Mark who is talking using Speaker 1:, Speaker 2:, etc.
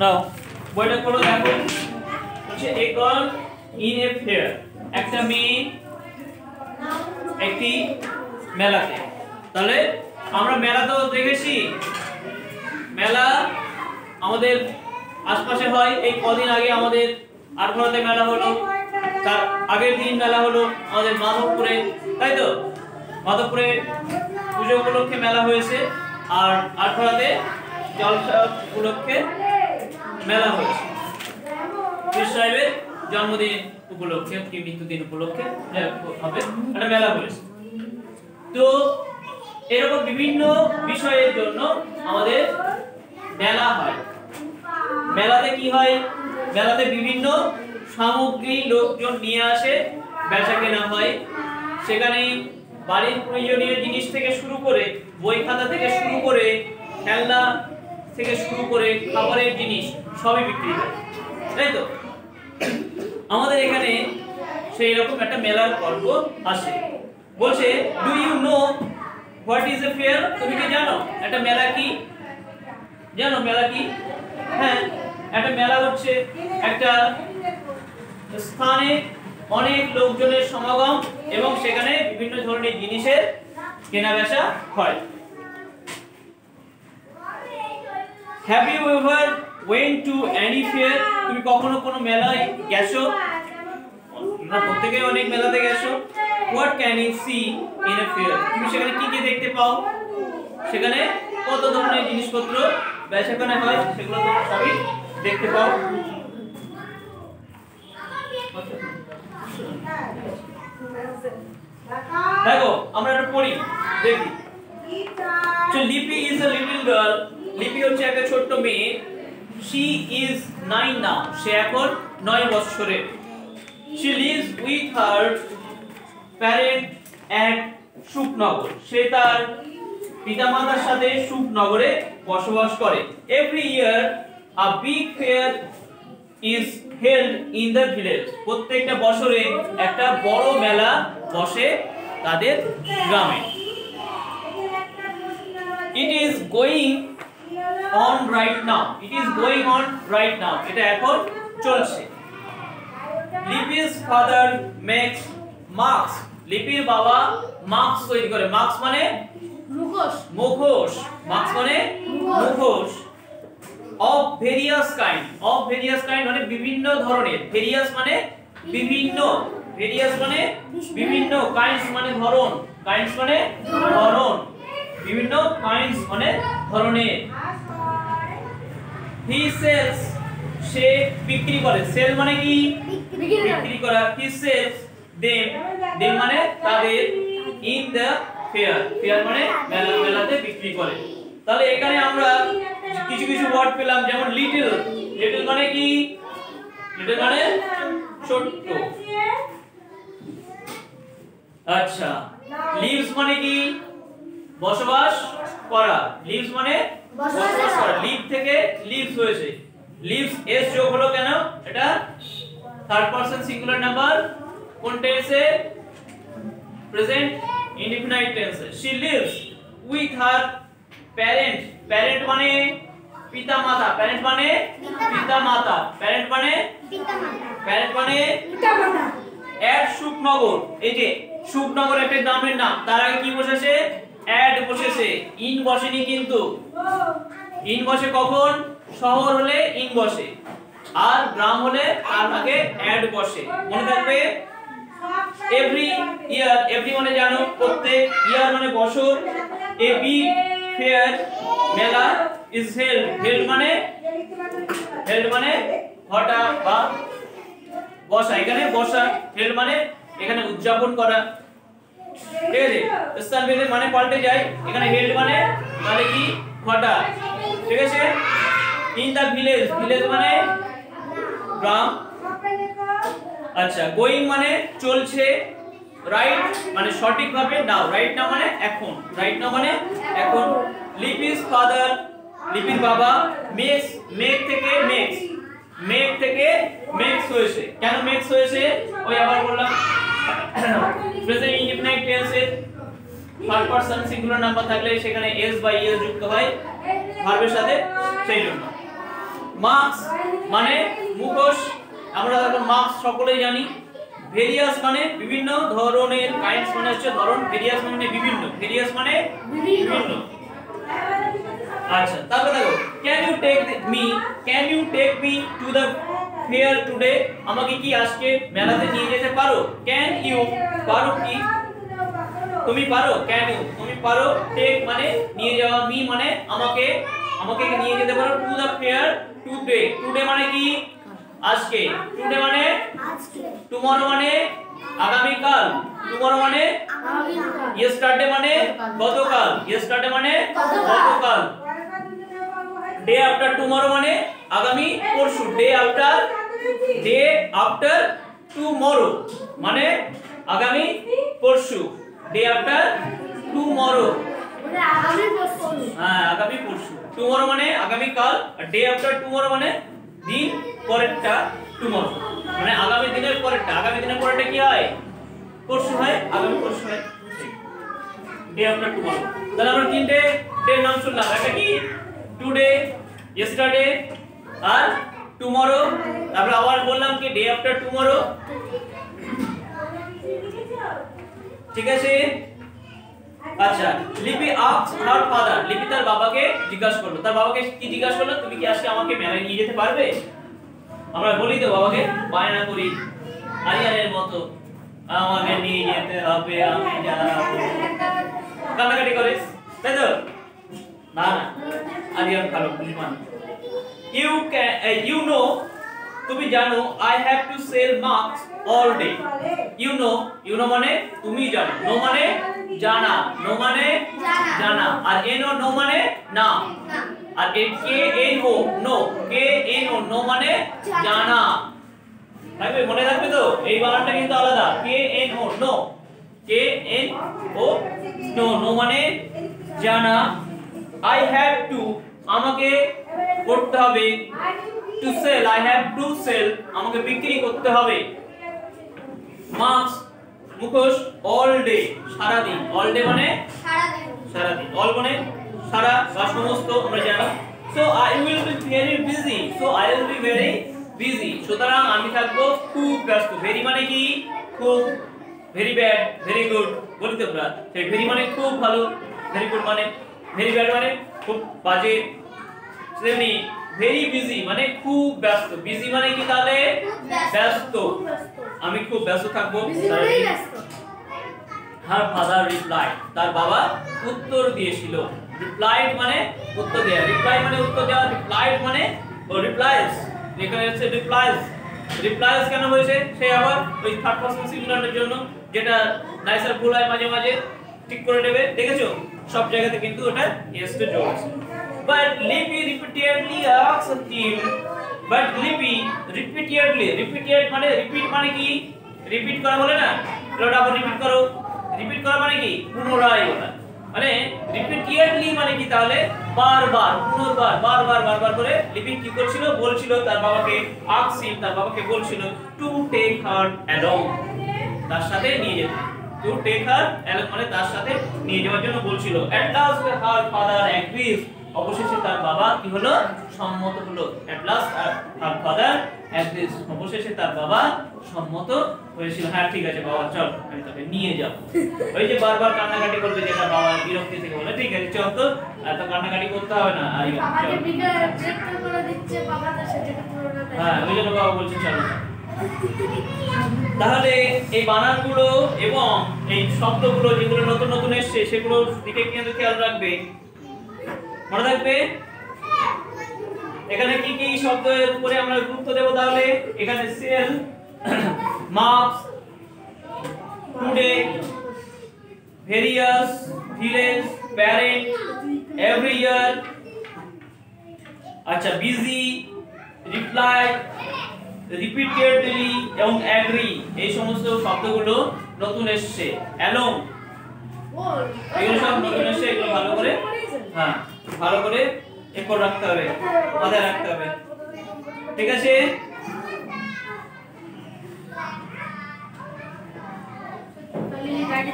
Speaker 1: নাও, বইটা খোলো দেখো। হচ্ছে a girl in a fair একটা মেয়ে একটি মেলাতে। তাহলে আমরা মেলা তো দেখেছি। মেলা আমাদের আশপাশে হয়, এই কদিন আগে আমাদের আটঘরাতে মেলা হলো, তার আগের দিন মেলা হলো আমাদের মাধবপুরে, তাই তো? মাধবপুরে পুজো উপলক্ষে মেলা হয়েছে, আর আটঘরাতে জলসা উপলক্ষে মেলা হয়েছে। পীর সাহেবের জন্মদিন উপলক্ষে, কি মৃত্যুদিন উপলক্ষে যাই হবে। একটা মেলা হয়েছে। তো এরকম বিভিন্ন বিষয়ের জন্য আমাদের মেলা হয়। মেলাতে কি হয়? মেলাতে বিভিন্ন সামগ্রী লোকজন নিয়ে আসে বেচা কেনা হয়। সেখানে বাড়ির প্রয়োজনীয় জিনিস থেকে শুরু করে, বই খাতা থেকে শুরু করে, খেলনা থেকে শুরু করে খাবারের জিনিস সবই বিক্রি হয়। তাই তো? আমাদের এখানে সেই রকম একটা মেলার পর্ব আসে। বলছে do you know what is a fair তুমি কি জানো? একটা মেলা কি? জানো মেলা কি? হ্যাঁ একটা মেলা হচ্ছে একটা স্থানে অনেক লোকজনের সমাগম এবং সেখানে বিভিন্ন ধরনের জিনিসের কেনা বেচা হয়। Have you ever went to any fair তুমি কখনো কোনো মেলায় গেছো? না প্রত্যেকে অনেক মেলাতে গেছো। What can you see in a fair তুমি সেখানে কি কি দেখতে পাও? সেখানে কত ধরনের জিনিসপত্র, বেচাকেনা হয়, সেগুলো তোমরা সবই দেখতে পাও। দেখো, আমরা এটা পড়ি, দেখি। Lippy is a little girl. লিপি হচ্ছে একটা ছোট্ট মেয়ে? শি ইজ নাইন নাও সে এখন নয় বছরের she lives with her parent at Sukhnagar সে তার পিতামাতার সাথে সুখনগরে বসবাস করে। Every year a big fair is held in the village প্রত্যেকটা বছরে একটা বড় মেলা বসে তাদের গ্রামে। It is going on right now. It is going on right now. এটা এখন চলছে। লিপিস ফাদার মেক্স মার্কস লিপির বাবা মার্কস তৈরি করে। মার্কস মানে
Speaker 2: মুখোশ।
Speaker 1: মুখোশ। মার্কস মানে মুখোশ। Of various kind of various kind মানে বিভিন্ন ধরনের। ভেরিয়াস মানে বিভিন্ন। ভেরিয়াস মানে বিভিন্ন। কাইন্ডস মানে ধরন। কাইন্ডস মানে ধরন। বিভিন্ন কাইন্ডস মানে ধরনের। হি সেলস সে বিক্রি করে। সেল মানে কি? বিক্রি করা। হি সেলস দেম দেম মানে তাদের ইন দ্য ফেয়ার ফেয়ার মানে মেলা মেলাতে বিক্রি করে। তাহলে এখানে আমরা কিছু কিছু ওয়ার্ড পেলাম যেমন লিটল লিটল মানে কি? লিটল মানে ছোট্ট। আচ্ছা। লিভস মানে কি? বসবাস করা। লিভস মানে লিভ থেকে লিভস হয়েছে। লিভস এস যোগ হলো কেন? এটা থার্ড পারসন সিঙ্গুলার নাম্বার কোন টেন্সে প্রেজেন্ট ইনডিফিনাইট টেন্সে she lives with her parent parent মানে পিতা মাতা প্যারেন্ট মানে পিতা মাতা প্যারেন্ট মানে প্যারেন্ট মানে অ্যাড সুখনগর এই যে সুখনগর একটা গ্রামের নাম। তার আগে কি বসেছে? অ্যাড বসেছে। ইন বসেনি কিন্তু। ইন বসে কখন? শহর হলে ইন বসে। আর গ্রাম হলে তার আগে অ্যাড বসে। মনে থাকবে? এভরি ইয়ার এভরি মানে জানো, প্রত্যেক ইয়ার মানে বছর এ বিগ ফেয়ার মেলা ইজ হেল্ড হেল্ড মানে? হেল্ড মানে ঘটা বা বসা। এখানে বসা হেল্ড মানে এখানে উদযাপন করা। ঠিক আছে? স্থান ভেদে মানে পাল্টে যায়। এখানে হেল্ড মানে তাহলে কি? ঘটা। ঠিক আছে? ইন দা ভিলেজ ভিলেজ মানে গ্রাম। আচ্ছা গোয়িং মানে চলছে রাইট মানে সঠিকভাবে নাও রাইট না মানে এখন। রাইট না মানে এখন। লিপিস ফাদার লিপির বাবা মেক্স মেক থেকে মেক্স মেক থেকে মেক্স হয়েছে। কেন মেক্স হয়েছে? ওই আবার বললাম। প্রেজেন্ট ইনডিফিনাইট টেন্সে থার্ড পারসন সিঙ্গুলার নাম্বার থাকলে সেখানে এস বা ইএস যুক্ত হয় ভার্বের সাথে সেই জন্য। মার্কস মানে মুখোশ। আমরা এখন মার্কস সকলেই জানি। ভেরিয়াস মানে বিভিন্ন ধরনের কাইন্ডস মানে হচ্ছে ধরন ভেরিয়াস মানে বিভিন্ন। ভেরিয়াস মানে বিভিন্ন। আচ্ছা তারপর দেখো can you take me can you take me to the fair today আমাকে কি আজকে মেলাতে নিয়ে যেতে পারো? ক্যান ইউ পারো কি? তুমি পারো? ক্যান ইউ তুমি পারো? টেক মানে নিয়ে যাওয়া মি মানে আমাকে আমাকে নিয়ে যেতে পারো? To the fair today today মানে কি? আজকে। টুডে মানে টুমরো মানে আগামী কাল টুমরো মানে ইয়েস্টারডে মানে গতকাল। ইয়েস্টারডে মানে গতকাল। ডে আফটার টুমরো মানে আগামী পরশু day after day after tomorrow মানে আগামী পরশু ডে আফটার টুমরো হ্যাঁ আগামী পরশু। টুমরো মানে আগামী কাল, আর ডে আফটার টুমরো মানে দিন পরেরটা টুমরো মানে আগামী দিনের পরেরটা। আগামী দিনের পরেরটা কি হয়? পরশু হয়, আগামী পরশু হয় ডে আফটার টুমরো তাহলে আমরা তিনটে ডে নাম শুনলাম। একটা কি? টুডে ইয়েস্টারডে আর টুমরো তারপর আবার বললাম কি ডে আফটার টুমরো ঠিক আছে? আচ্ছা লিপি আস্ক হার ফাদার, লিপি তার বাবাকে জিজ্ঞাসা করল। তার বাবাকে কি জিজ্ঞাসা করল? তুমি কি আজকে আমাকে মেলায় নিয়ে যেতে পারবে? আমরা বলি তো বাবাকে, বায়না করি। আরিয়ানের মতো আমাকে নিয়ে যেতে হবে, আমি যাব কান্নাকাটি করিস, তাই তো? না না, আরিয়ান ভালো বুঝবান ইউ ইউ নো তুমি জানো I have to sell masks all day you know you know মানে তুমি জানো নো মানে জানা নো মানে।
Speaker 2: জানা
Speaker 1: আর এন ও নো মানে না আর এ K N O know K N O know মানে জানা থাকবে মনে রাখবে তো এই বানানটা কিন্তু আলাদা K N O know K N O know know মানে জানা আই হ্যাভ টু আমাকে করতে হবে। To sell I have to sell আমাকে বিক্রি করতে হবে। মাস্ক মুখোশ অল ডে সারা দিন অল ডে মানে? সারা দিন অল মানে সারা বা সমস্ত আমরা জানি। So I will be very busy so I will be very busy সুতরাং আমি থাকব খুব ব্যস্ত। ভেরি মানে কি? খুব ভেরি ব্যাড ভেরি গুড বলি তো আমরা সেই ভেরি মানে খুব ভালো ভেরি গুড মানে ভেরি ব্যাড মানে খুব বাজে। তেমনি ভেরি বিজি মানে খুব ব্যস্ত। বিজি মানে কি তাহলে? ব্যস্ত আমি খুব ব্যস্ত থাকব। হার ফাদার রিপ্লাই তার বাবা উত্তর দিয়েছিল। রিপ্লাইড মানে উত্তর দেয়া। রিপ্লাই মানে উত্তর দেওয়া। রিপ্লাইড মানে ও রিপ্লাইস এখানে হচ্ছে রিপ্লাইস রিপ্লাইস কেন হয়েছে? সে আবার ওই থার্ড পারসন সিঙ্গুলারের জন্য যেটা নাইসার ভুল হয় মাঝে মাঝে ঠিক করে নেবে। দেখেছ? সব জায়গাতে কিন্তু ওটা ইয়েস জোর আছে। But Lipi repeatedly asked him but Lipi repeatedly repeated মানে রিপিট মানে কি? রিপিট করা বলে না? ওটা আবার রিপিট করো। রিপিট করা মানে কি? পুনরায় বলা। মানে রিপিটেডলি মানে কি তাহলে? বারবার, পুনর্বার, বারবার বারবার করে লিপি কি করছিল? বলছিল, তার বাবাকে আক্সিম তার বাবাকে বলছিল টু টেক হার অ্যালং তার সাথে নিয়ে যেতে। টু টেক হার অ্যালং মানে তার সাথে নিয়ে যাওয়ার জন্য বলছিল। At last her father agrees অবশেষে তার বাবা কি হলো? সম্মত হলো। At last her father agrees অবশেষে তার বাবা সম্মত হয়েছিল। হ্যাঁ ঠিক আছে বাবা চল আমি তোকে নিয়ে যাব। ওই যে বারবার কান্নাকাটি করবে যেটা বাবা বিরক্তি থেকে বলে। ঠিক আছে চল তো। এত কান্নাকাটি করতে হবে না। আর হ্যাঁ ওই জন্য বাবা বলছে চলো। তাহলে এই বানানগুলো এবং এই শব্দগুলো যেগুলো নতুন নতুন এসছে সেগুলোর দিকে কিন্তু খেয়াল রাখবে। মনে থাকবে? এখানে কি কি শব্দের উপরে আমরা গুরুত্ব দেব তাহলে? এখানে sell masks today various village parent every year. আচ্ছা বিজি রিপ্লাই রিপিটেডলি এবং অ্যাগ্রি। এই সমস্ত শব্দগুলো নতুন এসছে। অ্যালোং। এগুলো সব নতুন এসছে এগুলো ভালো করে? হ্যাঁ। ভালো করে একর করে রাখতে হবে মাথায় রাখতে হবে। ঠিক আছে?
Speaker 2: গাড়ি